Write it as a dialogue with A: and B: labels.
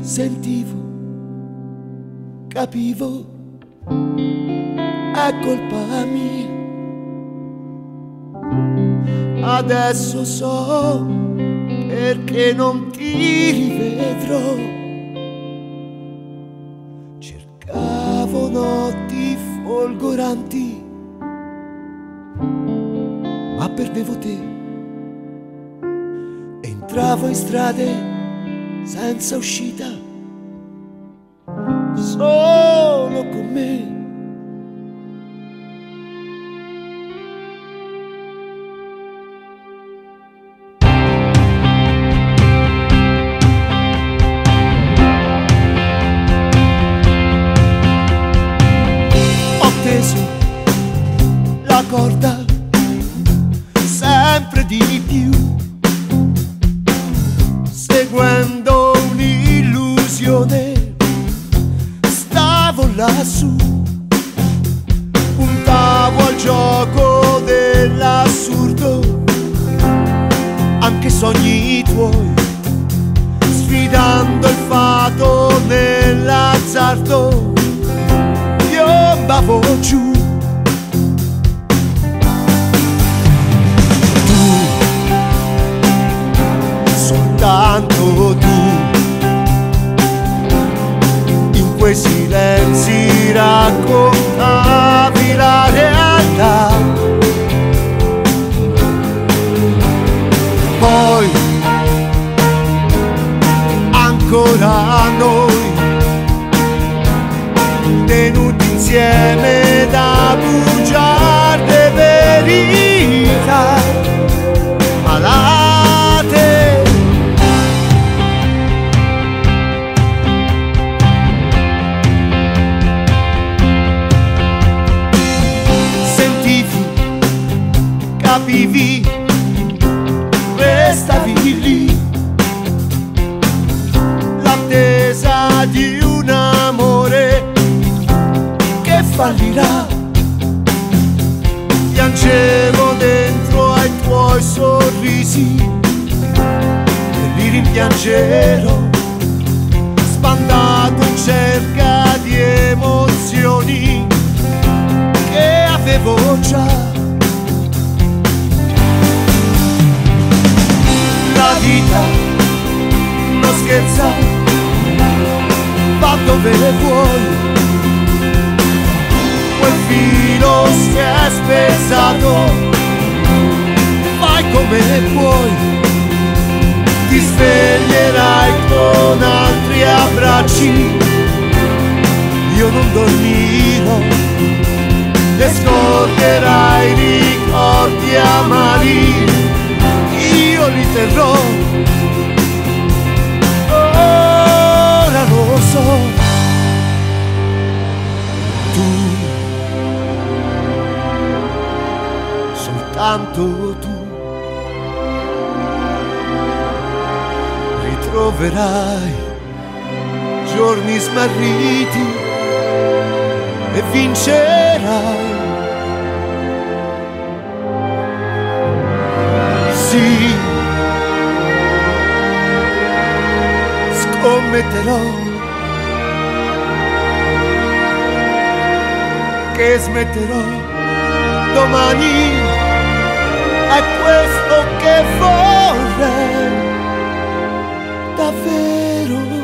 A: Sentivo, capivo, è colpa mia. Adesso so perché non ti rivedrò. Cercavo notti folgoranti, ma perdevo te. Entravo in strade senza uscita, solo con me. La corda sempre di più lassù, puntavo al gioco dell'assurdo, anche sogni tuoi, sfidando il fato nell'azzardo, piombavo giù. Quei silenzi raccontavi la realtà. Poi ancora noi, tenuti insieme da bugiarde capivi, restavi lì. L'attesa di un amore che fallirà. Piangevo dentro ai tuoi sorrisi e li rimpiangerò. Spandato in cerca vita non scherza, va dove vuoi. Quel filo si è spezzato, fai come puoi. Ti sveglierai con altri abbracci, io non dormirò e scorderai ricordi amari, io li terrò. Ora lo so, tu, soltanto tu, ritroverai giorni smarriti e vincerai. prometterò che smetterò domani. È questo che vorrei davvero.